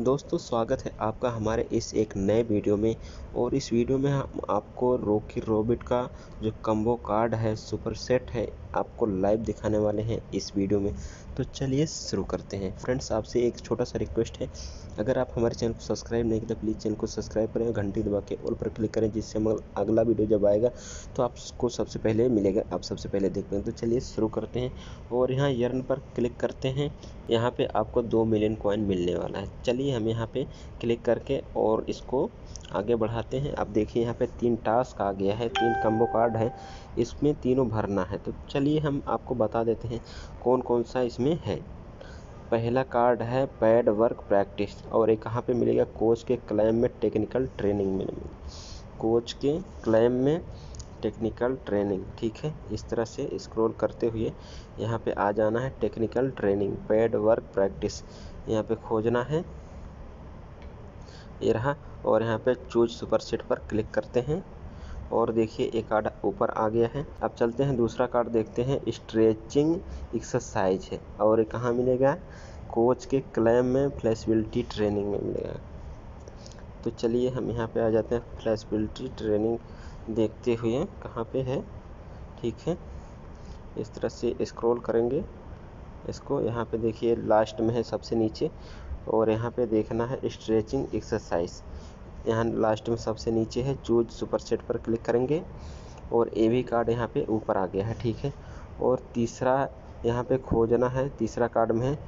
दोस्तों, स्वागत है आपका हमारे इस एक नए वीडियो में। और इस वीडियो में हम आपको रोकी रोबिट का जो कम्बो कार्ड है सुपर सेट है आपको लाइव दिखाने वाले हैं इस वीडियो में। तो चलिए शुरू करते हैं। फ्रेंड्स आपसे एक छोटा सा रिक्वेस्ट है। अगर आप हमारे चैनल को सब्सक्राइब नहीं किया तो प्लीज़ चैनल को सब्सक्राइब करें घंटी दबा के ऑल पर क्लिक करें, जिससे हम अगला वीडियो जब आएगा तो आपको सबसे पहले मिलेगा। आप सबसे पहले देख पाएँगे। तो चलिए शुरू करते हैं और यहाँ यर्न पर क्लिक करते हैं। यहाँ पर आपको दो मिलियन कॉइन मिलने वाला है। चलिए हम यहाँ पर क्लिक करके और इसको आगे बढ़ाते हैं। आप देखिए यहाँ पर तीन टास्क आ गया है। तीन कम्बो कार्ड है। इसमें तीनों भरना है। तो चलिए हम आपको बता देते हैं कौन कौन सा इसमें है। पहला कार्ड है पैड वर्क प्रैक्टिस और ये कहाँ पे मिलेगा? कोच के क्लैम में टेक्निकल ट्रेनिंग में। कोच के क्लैम में टेक्निकल ट्रेनिंग ठीक है? इस तरह से स्क्रॉल करते हुए यहाँ पे आ जाना है technical training pad work practice यहाँ पे खोजना है। ये रहा और यहाँ पे चूज़ सुपर सेट पर क्लिक करते हैं। और देखिए एक कार्ड ऊपर आ गया है। अब चलते हैं, दूसरा कार्ड देखते हैं। स्ट्रेचिंग एक्सरसाइज है और ये कहाँ मिलेगा? कोच के क्लैम में, फ्लेक्सिबिलिटी ट्रेनिंग में मिलेगा। तो चलिए, हम यहाँ पे आ जाते हैं। फ्लेक्सिबिलिटी ट्रेनिंग देखते हुए कहाँ पे है? ठीक है। इस तरह से स्क्रॉल करेंगे। इसको यहाँ पे देखिए, लास्ट में है सबसे नीचे। और यहाँ पे देखना है स्ट्रेचिंग एक्सरसाइज। यहाँ लास्ट में सबसे नीचे है चूज़ सुपर सेट पर क्लिक करेंगे और ए भी कार्ड यहाँ पे ऊपर आ गया है, ठीक है? और तीसरा यहाँ पे खोजना है, तीसरा कार्ड में है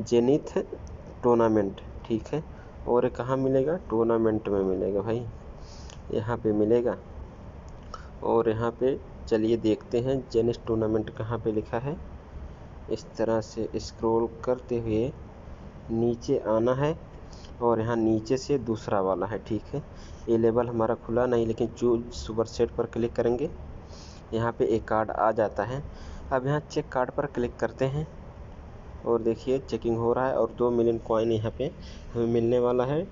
जेनिथ टूर्नामेंट ठीक है? और कहाँ मिलेगा? टूर्नामेंट में मिलेगा भाई, यहाँ पे मिलेगा। और यहाँ पे चलिए देखते हैं जेनिस टूर्नामेंट कहाँ पे लिखा है? इस तरह से स्क्रॉल करते हुए नीचे आना है। और यहाँ नीचे से दूसरा वाला है, ठीक है? ये लेवल हमारा खुला नहीं, लेकिन जो सुपर सेट पर क्लिक करेंगे, यहाँ पे एक कार्ड आ जाता है। अब यहाँ चेक कार्ड पर क्लिक करते हैं और देखिए, चेकिंग हो रहा है और दो मिलियन कॉइन यहाँ पे हमें मिलने वाला है।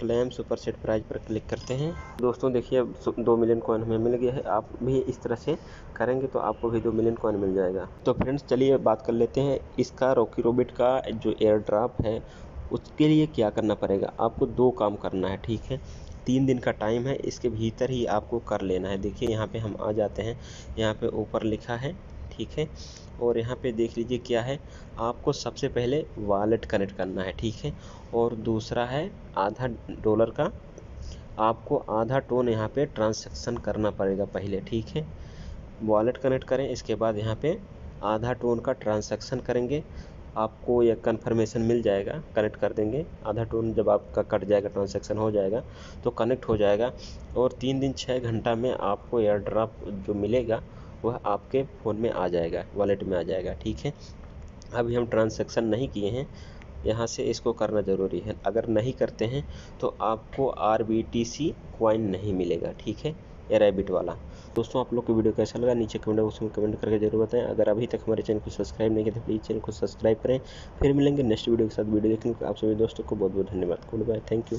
क्लेम सुपर सेट प्राइज पर क्लिक करते हैं। दोस्तों, देखिए, अब दो मिलियन कॉइन हमें मिल गया है। आप भी इस तरह से करेंगे तो आपको भी दो मिलियन कॉइन मिल जाएगा। तो फ्रेंड्स, चलिए बात कर लेते हैं। इसका रॉकी रोबिट का जो एयर ड्राप है उसके लिए क्या करना पड़ेगा? आपको दो काम करना है, ठीक है? तीन दिन का टाइम है, इसके भीतर ही आपको कर लेना है। देखिए, यहाँ पे हम आ जाते हैं। यहाँ पे ऊपर लिखा है, ठीक है? और यहाँ पे देख लीजिए क्या है? आपको सबसे पहले वॉलेट कनेक्ट करना है, ठीक है? और दूसरा है आधा डॉलर का। आपको आधा टोन यहाँ पे ट्रांसैक्शन करना पड़ेगा पहले, ठीक है? वॉलेट कनेक्ट करें, इसके बाद यहाँ पे आधा टोन का ट्रांसैक्शन करेंगे। आपको यह कन्फर्मेशन मिल जाएगा कनेक्ट कर देंगे। आधा टोन जब आपका कट जाएगा ट्रांसैक्शन हो जाएगा तो कनेक्ट हो जाएगा। और तीन दिन छः घंटा में आपको एयर ड्रॉप जो मिलेगा, वह आपके फ़ोन में आ जाएगा वॉलेट में आ जाएगा, ठीक है? अभी हम ट्रांसैक्शन नहीं किए हैं। यहाँ से इसको करना ज़रूरी है। अगर नहीं करते हैं तो आपको R B T C coin नहीं मिलेगा, ठीक है? रैबिट वाला। दोस्तों, आप लोग को वीडियो कैसा लगा? नीचे कमेंट बॉक्स में कमेंट करके ज़रूर बताएँ। अगर अभी तक हमारे चैनल को सब्सक्राइब नहीं किया तो प्लीज़ चैनल को सब्सक्राइब करें। फिर मिलेंगे नेक्स्ट वीडियो के साथ। वीडियो देखने के आप सभी दोस्तों को बहुत बहुत धन्यवाद। Good bye thank you